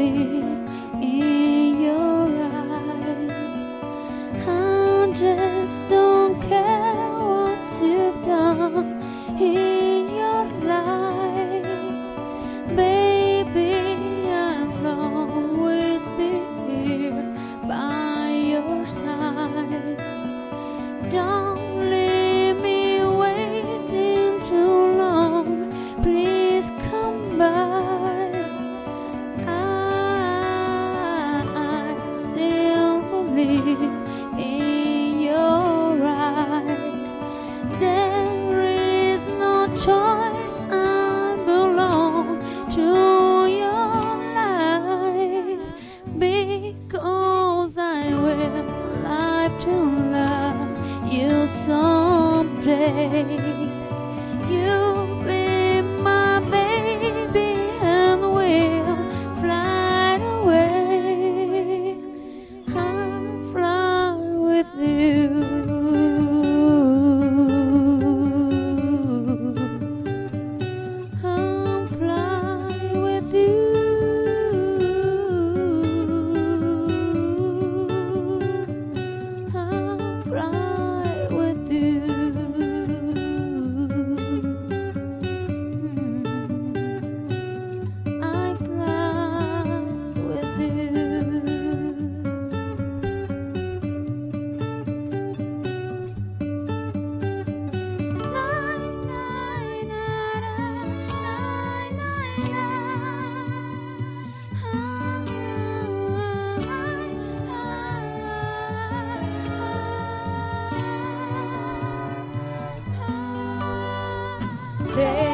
in your eyes. I just don't care what you've done in your life, baby. I'll always be here by your side. Don't live. day.